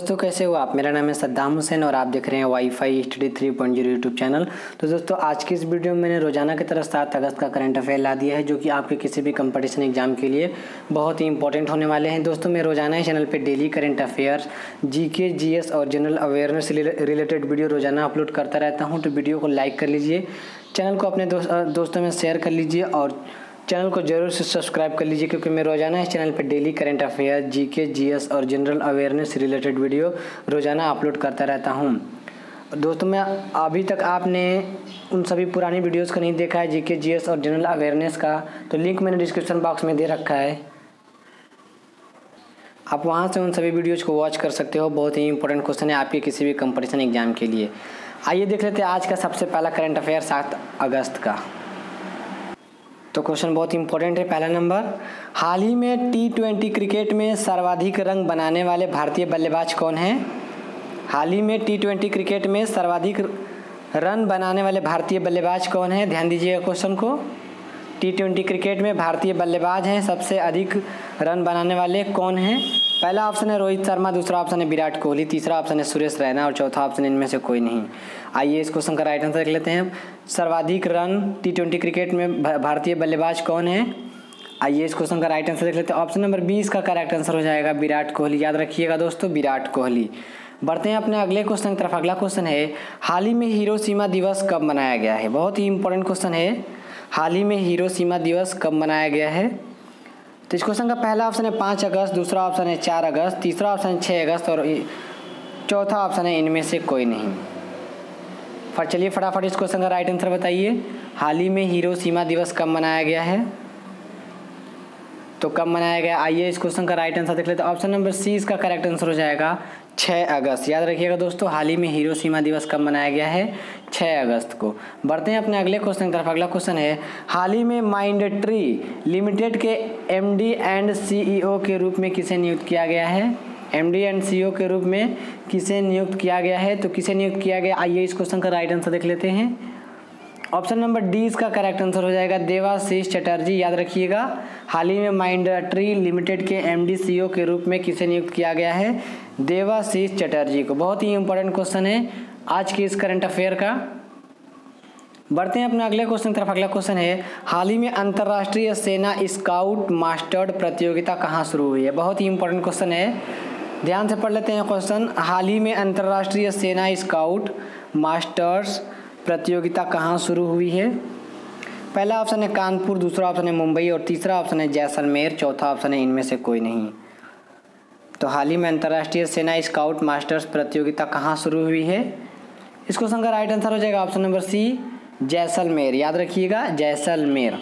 दोस्तों, कैसे हो आप? मेरा नाम है सद्दाम हुसैन और आप देख रहे हैं wifi study three point zero YouTube channel. तो दोस्तों, आज की इस वीडियो में मैंने रोज़ाना की तरह सात अगस्त का करंट अफेयर ला दिया है, जो कि आपके किसी भी कंपटीशन एग्ज़ाम के लिए बहुत ही इंपॉर्टेंट होने वाले हैं। दोस्तों, मैं रोज़ाना ही चैनल पर daily current affair G K G S और जनरल अवेयरनेस रिलेटेड वीडियो रोज़ाना अपलोड करता रहता हूँ। तो वीडियो को लाइक कर लीजिए चैनल को अपने दोस्तों में शेयर कर लीजिए और चैनल को ज़रूर से सब्सक्राइब कर लीजिए, क्योंकि मैं रोज़ाना इस चैनल पर daily current affair GK, GS और जनरल अवेयरनेस रिलेटेड वीडियो रोज़ाना अपलोड करता रहता हूँ। दोस्तों, मैं अभी तक आपने उन सभी पुरानी वीडियोस को नहीं देखा है, जीके, जीएस और जनरल अवेयरनेस का तो लिंक मैंने डिस्क्रिप्शन बॉक्स में दे रखा है। आप वहाँ से उन सभी वीडियोज़ को वॉच कर सकते हो, बहुत ही इंपॉर्टेंट क्वेश्चन है आपके किसी भी कंपटीशन एग्ज़ाम के लिए। आइए देख लेते हैं आज का सबसे पहला करंट अफेयर सात अगस्त का। तो क्वेश्चन बहुत इंपॉर्टेंट है, पहला नंबर हाल ही में टी ट्वेंटी क्रिकेट में सर्वाधिक रन बनाने वाले भारतीय बल्लेबाज कौन हैं? हाल ही में टी ट्वेंटी क्रिकेट में सर्वाधिक रन बनाने वाले भारतीय बल्लेबाज कौन हैं? ध्यान दीजिएगा क्वेश्चन को. टी ट्वेंटी क्रिकेट में भारतीय बल्लेबाज हैं, सबसे अधिक रन बनाने वाले कौन हैं? पहला ऑप्शन है रोहित शर्मा, दूसरा ऑप्शन है विराट कोहली, तीसरा ऑप्शन है सुरेश रैना और चौथा ऑप्शन इनमें से कोई नहीं। आइए इस क्वेश्चन का राइट आंसर देख लेते हैं। सर्वाधिक रन टी ट्वेंटी क्रिकेट में भारतीय बल्लेबाज कौन है? आइए इस क्वेश्चन का राइट आंसर देख लेते हैं। ऑप्शन नंबर बीस का करेक्ट आंसर हो जाएगा विराट कोहली। याद रखिएगा दोस्तों, विराट कोहली। बढ़ते हैं अपने अगले क्वेश्चन की तरफ़। अगला क्वेश्चन है, हाल ही में हीरो सीमा दिवस कब मनाया गया है? बहुत ही इंपॉर्टेंट क्वेश्चन है। हाल ही में हीरो सीमा दिवस कब मनाया गया है? तो इस क्वेश्चन का पहला ऑप्शन है पाँच अगस्त, दूसरा ऑप्शन है चार अगस्त, तीसरा ऑप्शन है छः अगस्त और चौथा ऑप्शन है इनमें से कोई नहीं। फिर चलिए फटाफट इस क्वेश्चन का राइट आंसर बताइए। हाल ही में हीरो सीमा दिवस कब मनाया गया है? तो कब मनाया गया? आइए इस क्वेश्चन का राइट आंसर देख लेते हैं। ऑप्शन नंबर सी इसका करेक्ट आंसर हो जाएगा। छः अगस्त। याद रखिएगा दोस्तों, हाल ही में हीरो सीमा दिवस कब मनाया गया है? छः अगस्त को। बढ़ते हैं अपने अगले क्वेश्चन की तरफ़। अगला क्वेश्चन है, हाल ही में माइंड ट्री लिमिटेड के एमडी एंड सीईओ के रूप में किसे नियुक्त किया गया है? एम डी एंड सीईओ के रूप में किसे नियुक्त किया गया है? तो किसे नियुक्त किया गया? आइए इस क्वेश्चन का राइट आंसर देख लेते हैं। ऑप्शन नंबर डी इसका करेक्ट आंसर हो जाएगा देवाशीष चटर्जी। याद रखिएगा, हाल ही में माइंड ट्री लिमिटेड के सीईओ के रूप में किसे नियुक्त किया गया है? देवाशीष चटर्जी को। बहुत ही इंपॉर्टेंट क्वेश्चन है आज के इस करंट अफेयर का। बढ़ते हैं अपने अगले क्वेश्चन तरफ़। अगला क्वेश्चन है, हाल ही में अंतर्राष्ट्रीय सेना स्काउट मास्टर्ड प्रतियोगिता कहाँ शुरू हुई है? बहुत ही इंपॉर्टेंट क्वेश्चन है। ध्यान से पढ़ लेते हैं क्वेश्चन हाल ही में अंतर्राष्ट्रीय सेना स्काउट मास्टर्स प्रतियोगिता कहाँ शुरू हुई है? पहला ऑप्शन है कानपुर, दूसरा ऑप्शन है मुंबई और तीसरा ऑप्शन है जैसलमेर, चौथा ऑप्शन है इनमें से कोई नहीं। तो हाल ही में अंतर्राष्ट्रीय सेना स्काउट मास्टर्स प्रतियोगिता कहाँ शुरू हुई है? इस क्वेश्चन का राइट आंसर हो जाएगा ऑप्शन नंबर सी, जैसलमेर। याद रखिएगा, जैसलमेर।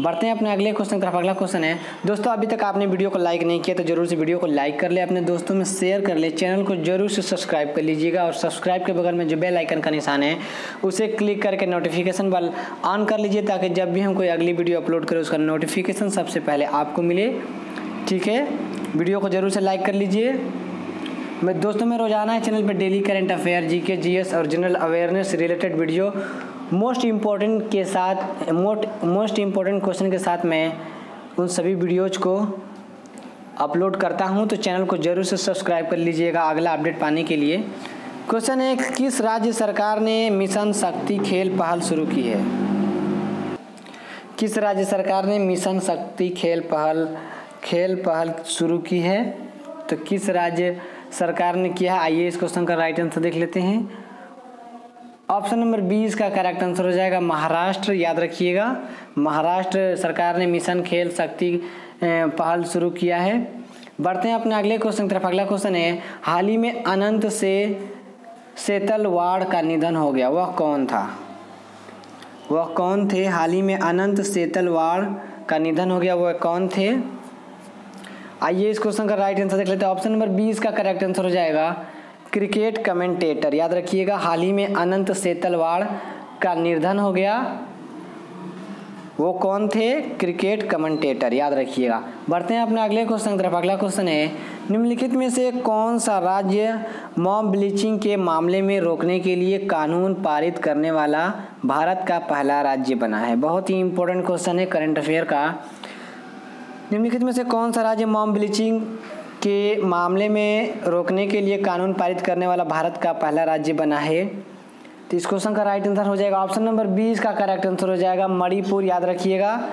बढ़ते हैं अपने अगले क्वेश्चन की तरफ़। अगला क्वेश्चन है, दोस्तों, अभी तक आपने वीडियो को लाइक नहीं किया तो ज़रूर से वीडियो को लाइक कर ले, अपने दोस्तों में शेयर कर ले चैनल को ज़रूर से सब्सक्राइब कर लीजिएगा, और सब्सक्राइब के बगल में जो बेल आइकन का निशान है, उसे क्लिक करके नोटिफिकेशन बल ऑन कर लीजिए, ताकि जब भी हम कोई अगली वीडियो अपलोड करें, उसका नोटिफिकेशन सबसे पहले आपको मिले। ठीक है? वीडियो को ज़रूर से लाइक कर लीजिए। मैं दोस्तों, मैं रोज़ाना है चैनल पर daily current affair G K G और general awareness related video most important के साथ मोस्ट मोस्ट इंपॉर्टेंट क्वेश्चन के साथ मैं उन सभी वीडियोज़ को अपलोड करता हूँ तो चैनल को ज़रूर से सब्सक्राइब कर लीजिएगा अगला अपडेट पाने के लिए। क्वेश्चन है किस राज्य सरकार ने मिशन शक्ति खेल पहल शुरू की है? किस राज्य सरकार ने मिशन शक्ति खेल पहल खेल पहल शुरू की है? तो किस राज्य सरकार ने किया आइए इस क्वेश्चन का राइट आंसर देख लेते हैं। ऑप्शन नंबर बीस का करेक्ट आंसर हो जाएगा, महाराष्ट्र। याद रखिएगा, महाराष्ट्र सरकार ने मिशन खेल शक्ति पहल शुरू किया है। बढ़ते हैं अपने अगले क्वेश्चन की तरफ़। अगला क्वेश्चन है, हाल ही में अनंत से सेतलवाड़ का निधन हो गया, वह कौन था? वह कौन थे? हाल ही में अनंत सेतलवाड़ का निधन हो गया, वह कौन थे? आइए इस क्वेश्चन का राइट आंसर देख लेते हैं। ऑप्शन नंबर बीस का करेक्ट आंसर हो जाएगा क्रिकेट कमेंटेटर। याद रखिएगा, हाल ही में अनंत सेतलवाड़ का निर्धन हो गया। वो कौन थे? क्रिकेट कमेंटेटर, याद रखिएगा। बढ़ते हैं अपने अगले क्वेश्चन की तरफ़। अगला क्वेश्चन है, निम्नलिखित में से कौन सा राज्य मॉब ब्लीचिंग के मामले में रोकने के लिए कानून पारित करने वाला भारत का पहला राज्य बना है? बहुत ही इंपॉर्टेंट क्वेश्चन है करंट अफेयर का। निम्नलिखित में से कौन सा राज्य मॉम ब्लीचिंग के मामले में रोकने के लिए कानून पारित करने वाला भारत का पहला राज्य बना है। तो इस क्वेश्चन का राइट आंसर हो जाएगा ऑप्शन नंबर बीस का करेक्ट आंसर हो जाएगा। मणिपुर, याद रखिएगा।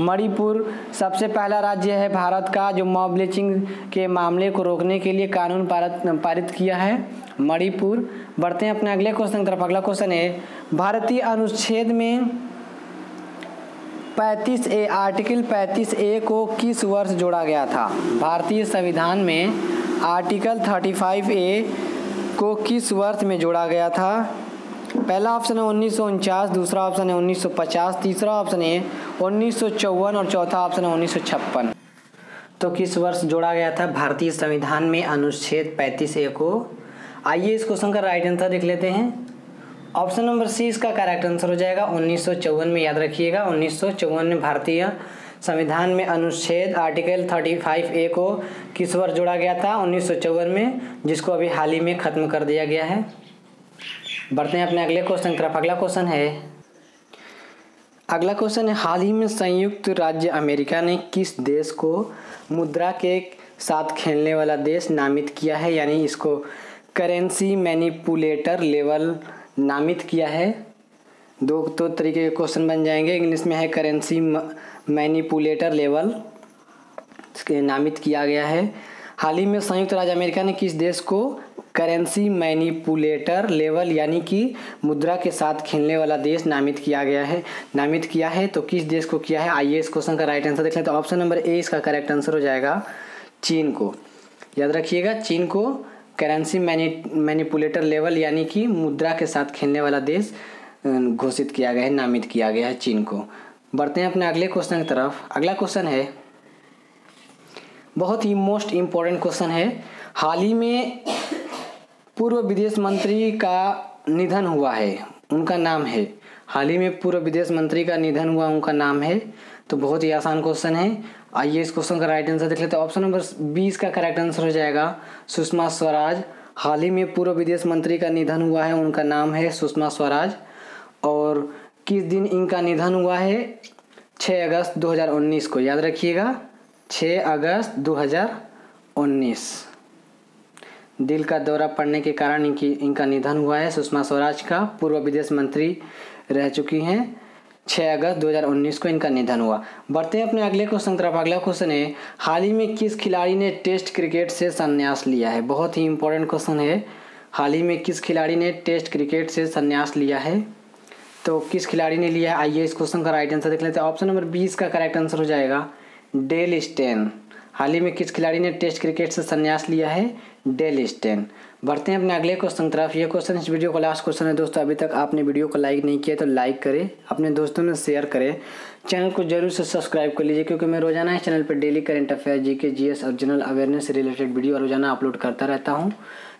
मणिपुर सबसे पहला राज्य है भारत का, जो मॉब ब्लीचिंग के मामले को रोकने के लिए कानून पारित पारित किया है। मणिपुर, बढ़ते हैं अपने अगले क्वेश्चन की तरफ़। अगला क्वेश्चन है, भारतीय अनुच्छेद में 35 ए, आर्टिकल 35 ए को किस वर्ष जोड़ा गया था? भारतीय संविधान में आर्टिकल 35 ए को किस वर्ष में जोड़ा गया था? पहला ऑप्शन है उन्नीस सौ उनचास, दूसरा ऑप्शन है 1950 तीसरा ऑप्शन है उन्नीस सौ चौवन और चौथा ऑप्शन है उन्नीस सौ छप्पन। तो किस वर्ष जोड़ा गया था भारतीय संविधान में अनुच्छेद 35 ए को? आइए इस क्वेश्चन का राइट आंसर देख लेते हैं। ऑप्शन नंबर सी इसका करेक्ट आंसर हो जाएगा। उन्नीस सौ चौवन में याद रखिएगा। उन्नीस सौ चौवन में भारतीय संविधान में अनुच्छेद आर्टिकल 35 ए को किस वर्ष जोड़ा गया था? उन्नीस में, जिसको अभी हाल ही में ख़त्म कर दिया गया है। बढ़ते हैं अपने अगले क्वेश्चन तरफ़। अगला क्वेश्चन है, अगला क्वेश्चन है, हाल ही में संयुक्त राज्य अमेरिका ने किस देश को मुद्रा के साथ खेलने वाला देश नामित किया है? यानी इसको करेंसी मैनिपुलेटर लेवल नामित किया है। दो तो तरीके के क्वेश्चन बन जाएँगे। इंग्लिश में है करेंसी मैनिपुलेटर लेवल इसके नामित किया गया है। हाल ही में संयुक्त राज्य अमेरिका ने किस देश को करेंसी मैनिपुलेटर लेवल यानी कि मुद्रा के साथ खेलने वाला देश नामित किया गया है। नामित किया है तो किस देश को किया है? आइए इस क्वेश्चन का राइट आंसर देख लें तो ऑप्शन नंबर ए इसका करेक्ट आंसर हो जाएगा चीन को। याद रखिएगा, चीन को करेंसी मैनी मैनिपुलेटर लेवल यानी कि मुद्रा के साथ खेलने वाला देश घोषित किया गया है, नामित किया गया है चीन को। बढ़ते हैं अपने अगले क्वेश्चन की तरफ़। अगला क्वेश्चन है, बहुत ही मोस्ट इम्पोर्टेंट क्वेश्चन है। हाल ही में पूर्व विदेश मंत्री का निधन हुआ है, उनका नाम है। हाल ही में पूर्व विदेश मंत्री का निधन हुआ, उनका नाम है। तो बहुत ही आसान क्वेश्चन है। आइए इस क्वेश्चन का राइट आंसर देख लेते हैं। ऑप्शन नंबर बीस का करेक्ट आंसर हो जाएगा। सुषमा स्वराज, हाल ही में पूर्व विदेश मंत्री का निधन हुआ है, उनका नाम है सुषमा स्वराज। और किस दिन इनका निधन हुआ है? 6 अगस्त 2019 को। याद रखिएगा 6 अगस्त 2019 दिल का दौरा पड़ने के कारण इनकी, इनका निधन हुआ है। सुषमा स्वराज का पूर्व विदेश मंत्री रह चुकी हैं। 6 अगस्त 2019 को इनका निधन हुआ। बढ़ते हैं अपने अगले क्वेश्चन तरफ़। अगला क्वेश्चन है, हाल ही में किस खिलाड़ी ने टेस्ट क्रिकेट से संन्यास लिया है? बहुत ही इंपॉर्टेंट क्वेश्चन है। हाल ही में किस खिलाड़ी ने टेस्ट क्रिकेट से संन्यास लिया है? तो किस खिलाड़ी ने लिया आइए इस क्वेश्चन का राइट आंसर देख लेते हैं। ऑप्शन नंबर बीस का करेक्ट आंसर हो जाएगा। Dale Steyn. हाल ही में किस खिलाड़ी ने टेस्ट क्रिकेट से संन्यास लिया है? डेल स्टेन बढ़ते हैं अपने अगले क्वेश्चन तरफ़। ये क्वेश्चन इस वीडियो का लास्ट क्वेश्चन है। दोस्तों, अभी तक आपने वीडियो को लाइक नहीं किया तो लाइक करें। अपने दोस्तों में शेयर करें। चैनल को ज़रूर से सब्सक्राइब कर लीजिए, क्योंकि मैं रोज़ाना इस चैनल पर daily current affair G K G S और जनरल अवेयरनेस रिलेटेड वीडियो रोज़ाना अपलोड करता रहता हूँ।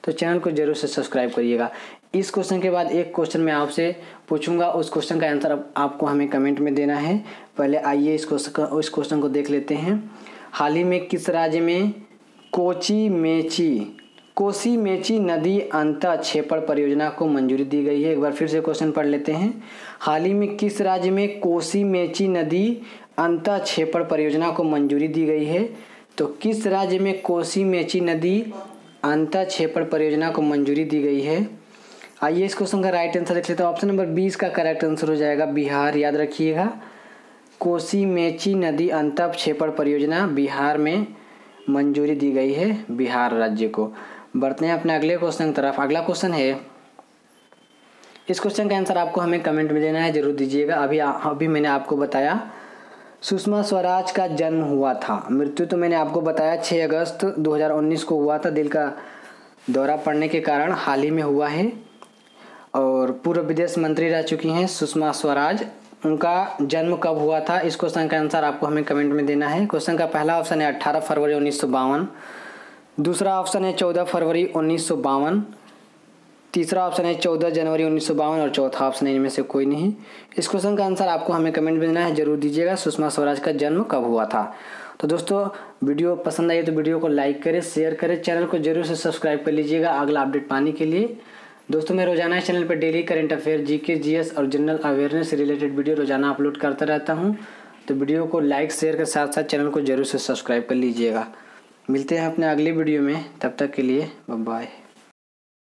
तो चैनल को ज़रूर से सब्सक्राइब करिएगा। इस क्वेश्चन के बाद एक क्वेश्चन मैं आपसे पूछूँगा। उस क्वेश्चन का आंसर आपको हमें कमेंट में देना है। पहले आइए इस क्वेश्चन उस क्वेश्चन को देख लेते हैं। हाल ही में किस राज्य में कोची मेची कोसी मेची नदी अंत छेपड़ परियोजना को मंजूरी दी गई है। एक बार फिर से क्वेश्चन पढ़ लेते हैं। हाल ही में किस राज्य में कोसी मेची नदी अंत छेपड़ परियोजना को मंजूरी दी गई है? तो किस राज्य में कोसी मेची नदी अंत छेपड़ परियोजना को मंजूरी दी गई है? आइए इस क्वेश्चन का राइट आंसर देख लेते हैं। ऑप्शन नंबर बीस का करेक्ट आंसर हो जाएगा। बिहार, याद रखिएगा। कोसी मेची नदी अंतप छेपड़ परियोजना बिहार में मंजूरी दी गई है बिहार राज्य को। बढ़ते हैं अपने अगले क्वेश्चन की तरफ़। अगला क्वेश्चन है, इस क्वेश्चन का आंसर आपको हमें कमेंट में देना है, ज़रूर दीजिएगा। अभी अभी मैंने आपको बताया, सुषमा स्वराज का जन्म हुआ था। मृत्यु तो मैंने आपको बताया 6 अगस्त 2019 को हुआ था। दिल का दौरा पड़ने के कारण हाल ही में हुआ है। और पूर्व विदेश मंत्री रह चुकी हैं सुषमा स्वराज। उनका जन्म कब हुआ था? इस क्वेश्चन का आंसर आपको हमें कमेंट में देना है। क्वेश्चन का पहला ऑप्शन है 18 फरवरी उन्नीस सौ बावन। दूसरा ऑप्शन है चौदह फरवरी उन्नीस तीसरा ऑप्शन है चौदह जनवरी उन्नीस सौ बावन और चौथा ऑप्शन है इनमें से कोई नहीं। इस क्वेश्चन का आंसर आपको हमें कमेंट में देना है। ज़रूर दीजिएगा। सुषमा स्वराज का जन्म कब हुआ था? तो दोस्तों, वीडियो पसंद आई तो वीडियो को लाइक करें शेयर करें। चैनल को ज़रूर से सब्सक्राइब कर लीजिएगा। अगला अपडेट पाने के लिए। दोस्तों, मैं रोज़ाना इस चैनल पर daily current affair, GK, GS और जनरल अवेयरनेस से रिलेटेड वीडियो रोज़ाना अपलोड करता रहता हूँ। तो वीडियो को लाइक, शेयर के साथ साथ चैनल को ज़रूर से सब्सक्राइब कर लीजिएगा। मिलते हैं अपने अगले वीडियो में, तब तक के लिए बाय